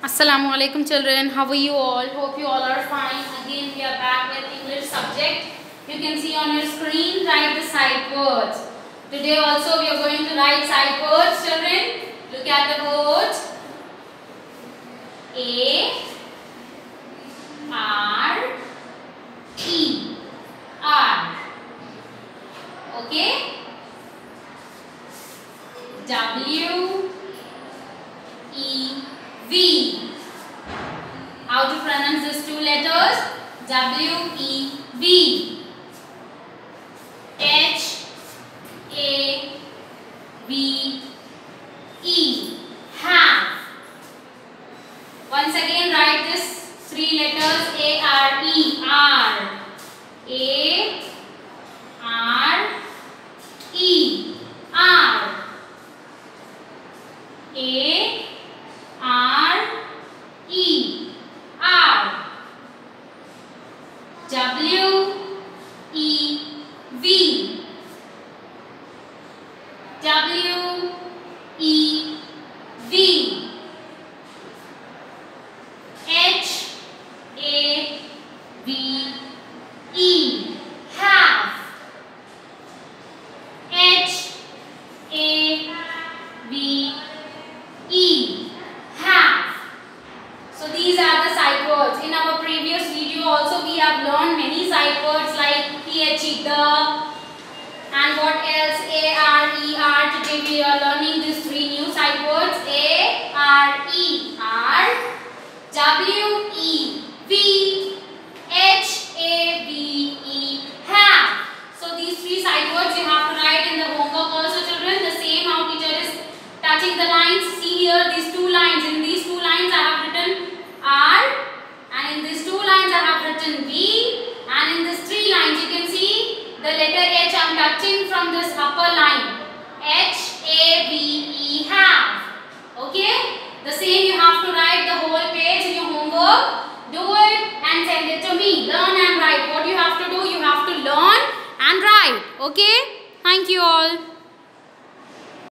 Assalamu alaikum children. How are you all? Hope you all are fine. Again we are back with English subject. You can see on your screen write the sight words. Today also we are going to write sight words children. Look at the words. A R E R. Okay? W E V. How to pronounce these two letters? W E V. H A V E. Have. Once again write this three letters A R E R. A R E R. A R E R W E V. W E V. H A V E. Have. H A V E. Have. So these are the sight words. In our previous video also we have learned sight words like the and what else A, R, E, R. Today we are learning these three new sight words A, R, E, R, W, E, V, H, A, V, E, have. So these three sight words you have to write in the homework also children. The same how teacher is touching the lines. See here these two lines. In these two lines I have written R and in these two lines I have written V and in these three lines you can see the letter H I am touching this upper line. H A V E have. Okay? The same you have to write the whole page in your homework. Do it and send it to me. Learn and write. What you have to do, you have to learn and write. Okay? Thank you all.